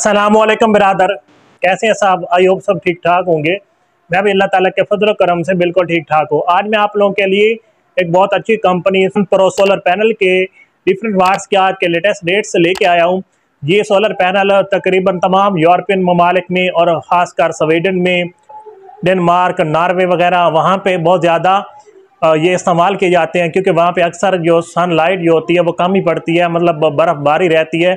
सलामकुम बरदर कैसे हैं साहब आई होप सब ठीक ठाक होंगे। मैं भी अल्लाह ताला के फजल करम से बिल्कुल ठीक ठाक हूँ। आज मैं आप लोगों के लिए एक बहुत अच्छी कंपनी प्रो सोलर पैनल के डिफरेंट वार्ड्स के आज के लेटेस्ट रेट्स लेके आया हूँ। ये सोलर पैनल तकरीबन तमाम यूरोपियन ममालिक में और ख़ासकर स्वीडन में डेनमार्क नार्वे वगैरह, वहाँ पर बहुत ज़्यादा ये इस्तेमाल किए जाते हैं। क्योंकि वहाँ पे अक्सर जो सनलाइट जो होती है, वो कम ही पड़ती है। मतलब बर्फ़बारी रहती है।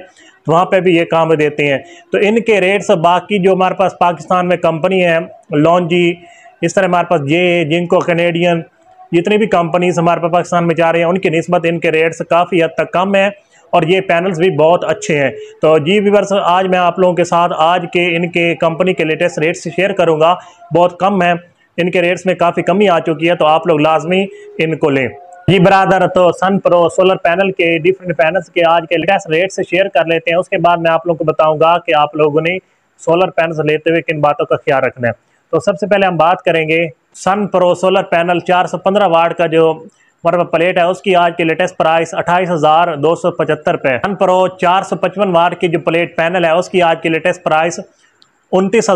वहाँ पे भी ये काम देते हैं। तो इनके रेट्स बाकी जो हमारे पास पाकिस्तान में कंपनी है लॉन्जी इस तरह हमारे पास जे जिनको कनेडियन जितनी भी कंपनीज़ हमारे पास पाकिस्तान में जा रहे हैं, उनकी नस्बत इनके रेट्स काफ़ी हद तक कम है और ये पैनल्स भी बहुत अच्छे हैं। तो जी वीवर्स आज मैं आप लोगों के साथ आज के इनके कंपनी के लेटेस्ट रेट्स शेयर करूँगा। बहुत कम है, इनके रेट्स में काफ़ी कमी आ चुकी है तो आप लोग लाजमी इनको लें। जी बरादर तो सन प्रो सोलर पैनल के डिफरेंट पैनल्स के आज के लेटेस्ट रेट से शेयर कर लेते हैं। उसके बाद मैं आप लोगों को बताऊँगा कि आप लोगों ने सोलर पैनल्स लेते हुए किन बातों का ख्याल रखना है। तो सबसे पहले हम बात करेंगे sun pro solar panel 415 watt का जो मतलब प्लेट है, उसकी आज की लेटेस्ट प्राइस अट्ठाईस सौ सन प्रो चार सौ पचपन वाट की जो प्लेट पैनल है, उसकी आज की लेटेस्ट प्राइस उनतीस सौ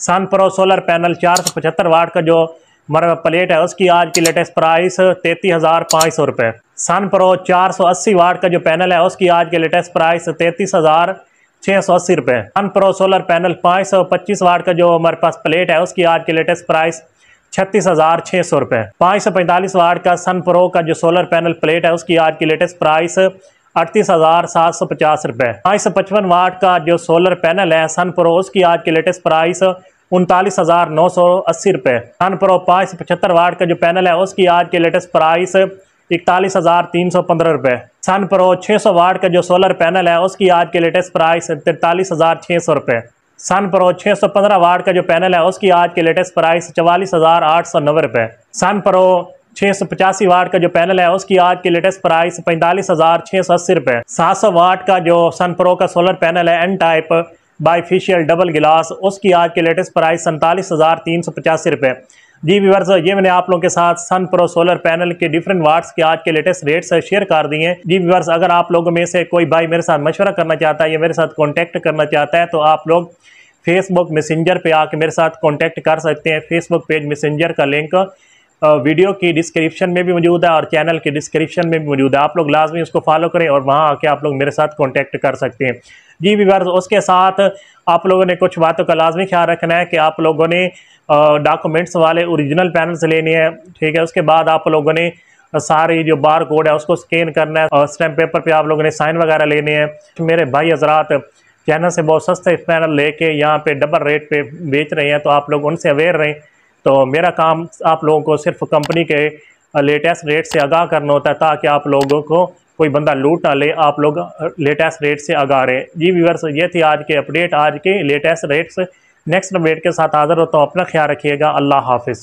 सन प्रो सोलर पैनल चार सौ पचहत्तर वाट का जो मर प्लेट है, उसकी आज की लेटेस्ट प्राइस तैतीस हज़ार पाँच सौ रुपये सन प्रो चार सौ अस्सी वाट का जो पैनल है, उसकी आज की लेटेस्ट प्राइस तैतीस हज़ार छः सौ अस्सी रुपये सन प्रो सोलर पैनल पाँच सौ पच्चीस वाट का जो हमारे पास प्लेट है, उसकी आज की लेटेस्ट प्राइस छत्तीस हज़ार छः सौ रुपये पाँच सौ पैंतालीस वाट का सन प्रो का जो सोलर पैनल प्लेट है, उसकी आज की लेटेस्ट प्राइस अड़तीस हज़ार सात सौ पचास रुपये पाँच सौ पचपन वाट का जो सोलर पैनल है, सन प्रो, उसकी आज की लेटेस्ट प्राइस उनतालीस हज़ार नौ सौ अस्सी रुपये सन प्रो पाँच सौ पचहत्तर वाट का जो पैनल है, उसकी आज के लेटेस्ट प्राइस इकतालीस हज़ार तीन सौ पंद्रह रुपये सन प्रो छः सौ वाट का जो सोलर पैनल है, उसकी आज के लेटेस्ट प्राइस तैंतालीस हज़ार छः सौ रुपये सन प्रो छः सौ पंद्रह वाट का जो पैनल है, उसकी आज के लेटेस्ट प्राइस चवालीस हज़ार आठ सौ नब्बे रुपये सन प्रो छः सौ पचासी वाट का जो पैनल है, उसकी आज की लेटेस्ट प्राइस पैंतालीस हज़ार छः सौ अस्सी रुपये सात सौ वाट का जो सन प्रो का सोलर पैनल है N type bifacial double glass उसकी आज के लेटेस्ट प्राइस सैंतालीस हज़ार तीन सौ पचासी रुपये जी व्यूवर्स ये मैंने आप लोगों के साथ सन प्रो सोलर पैनल के डिफरेंट वाट्स के आज के लेटेस्ट रेट्स शेयर कर दिए हैं। जी व्यूवर्स अगर आप लोगों में से कोई भाई मेरे साथ मशवरा करना चाहता है या मेरे साथ कॉन्टैक्ट करना चाहता है तो आप लोग फेसबुक मैसेंजर पे आके मेरे साथ कॉन्टैक्ट कर सकते हैं। फेसबुक पेज मैसेंजर का लिंक वीडियो की डिस्क्रिप्शन में भी मौजूद है और चैनल के डिस्क्रिप्शन में भी मौजूद है। आप लोग लाजमी उसको फॉलो करें और वहाँ आके आप लोग मेरे साथ कॉन्टैक्ट कर सकते हैं। जी वीवर्स उसके साथ आप लोगों ने कुछ बातों का लाजमी ख्याल रखना है कि आप लोगों ने डॉक्यूमेंट्स वाले ओरिजिनल पैनल्स लेने हैं, ठीक है? उसके बाद आप लोगों ने सारी जो बार कोड है उसको स्कैन करना है और स्टैम्प पेपर पे आप लोगों ने साइन वगैरह लेने हैं। मेरे भाई हजरात चैनल से बहुत सस्ते पैनल लेके यहाँ पे डबल रेट पे बेच रहे हैं तो आप लोग उनसे अवेयर रहें तो मेरा काम आप लोगों को सिर्फ़ कंपनी के लेटेस्ट रेट से आगाह करना होता है ताकि आप लोगों को कोई बंदा लूट ना ले। आप लोग लेटेस्ट रेट से आगा रहे। जी व्यूवर्स ये थी आज के अपडेट आज के लेटेस्ट रेट्स नेक्स्ट अपडेट के साथ हाजिर होता हूँ। अपना ख्याल रखिएगा। अल्लाह हाफिज़।